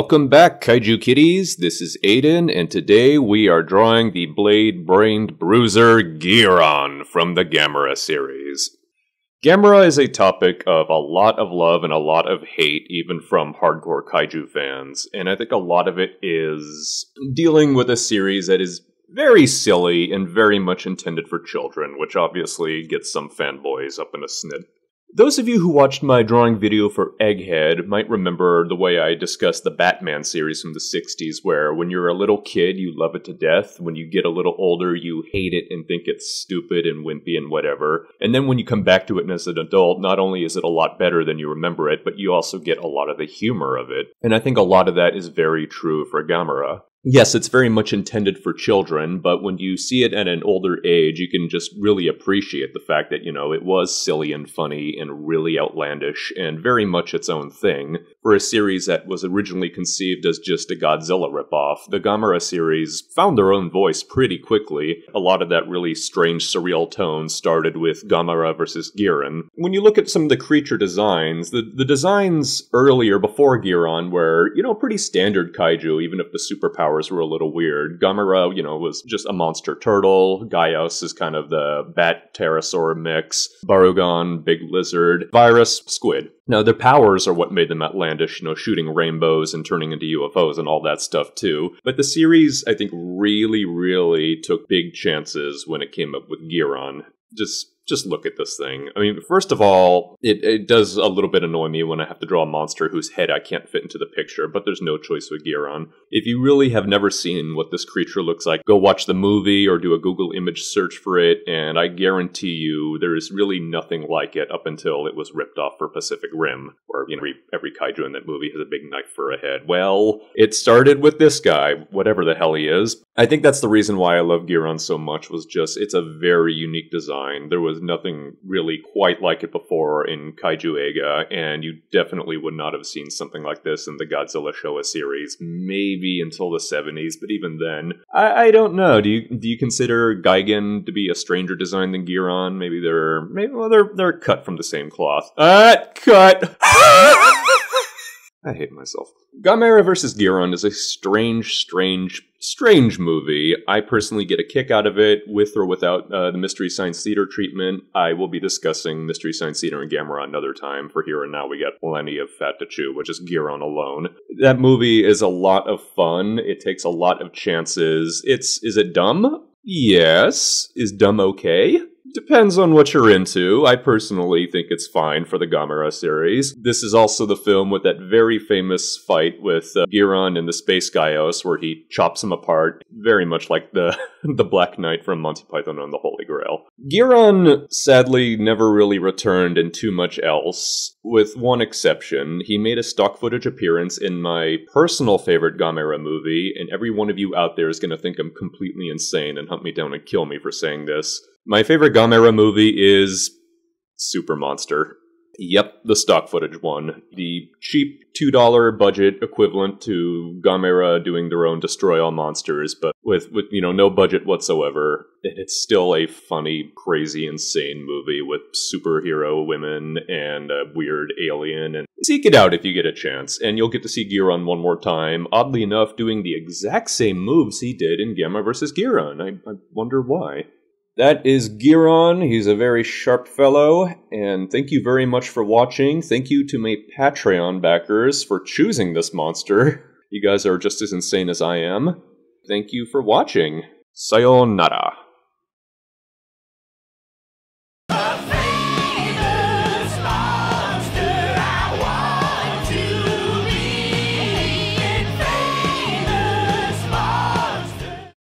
Welcome back, Kaiju Kitties. This is Aidan, and today we are drawing the blade brained bruiser Guiron from the Gamera series. Gamera is a topic of a lot of love and a lot of hate, even from hardcore kaiju fans, and I think a lot of it is dealing with a series that is very silly and very much intended for children, which obviously gets some fanboys up in a snit. Those of you who watched my drawing video for Egghead might remember the way I discussed the Batman series from the 60s, where when you're a little kid, you love it to death. When you get a little older, you hate it and think it's stupid and wimpy and whatever. And then when you come back to it as an adult, not only is it a lot better than you remember it, but you also get a lot of the humor of it. And I think a lot of that is very true for Gamera. Yes, it's very much intended for children, but when you see it at an older age, you can just really appreciate the fact that, you know, it was silly and funny and really outlandish and very much its own thing. For a series that was originally conceived as just a Godzilla ripoff, the Gamera series found their own voice pretty quickly. A lot of that really strange, surreal tone started with Gamera versus Guiron. When you look at some of the creature designs, the, the designs earlier before Guiron were, you know, pretty standard kaiju, even if the superpower powers were a little weird. Gamera, you know, was just a monster turtle. Gyaos is kind of the bat pterosaur mix. Barugon, big lizard. Viras, squid. Now, their powers are what made them outlandish, you know, shooting rainbows and turning into UFOs and all that stuff too. But the series, I think, really, really took big chances when it came up with Guiron. Just just look at this thing. I mean, first of all, it, it does a little bit annoy me when I have to draw a monster whose head I can't fit into the picture, but there's no choice with Guiron. If you really have never seen what this creature looks like, go watch the movie or do a Google image search for it, and I guarantee you there is really nothing like it up until it was ripped off for Pacific Rim, where you know every, every kaiju in that movie has a big knife for a head. Well, it started with this guy, whatever the hell he is. I think that's the reason why I love Guiron so much was just it's a very unique design. There nothing really quite like it before in Kaiju Eiga, and you definitely would not have seen something like this in the Godzilla Showa series, maybe until the 70s, but even then, I, I don't know. Do you do you consider Gigan to be a stranger design than Guiron? Maybe they're maybe well they're they're cut from the same cloth. Uh cut I hate myself. Gamera vs. Guiron is a strange, strange, strange movie. I personally get a kick out of it, with or without uh, the Mystery Science Theater treatment. I will be discussing Mystery Science Theater and Gamera another time. For here and now, we got plenty of fat to chew, which is Guiron alone. That movie is a lot of fun. It takes a lot of chances. It's is it dumb? Yes. Is dumb okay? Depends on what you're into. I personally think it's fine for the Gamera series. This is also the film with that very famous fight with uh, Guiron and the Space Gyaos, where he chops him apart, very much like the the Black Knight from Monty Python and the Holy Grail. Guiron sadly never really returned in too much else, with one exception. He made a stock footage appearance in my personal favorite Gamera movie, and every one of you out there is going to think I'm completely insane and hunt me down and kill me for saying this. My favorite Gamera movie is Super Monster. Yep, the stock footage one. The cheap $2 budget equivalent to Gamera doing their own destroy all monsters, but with, with you know no budget whatsoever. And it's still a funny, crazy, insane movie with superhero women and a weird alien. And seek it out if you get a chance, and you'll get to see Guiron one more time. Oddly enough, doing the exact same moves he did in Gamera vs. Guiron. I, I wonder why. That is Guiron. He's a very sharp fellow. And thank you very much for watching. Thank you to my Patreon backers for choosing this monster. You guys are just as insane as I am. Thank you for watching. Sayonara.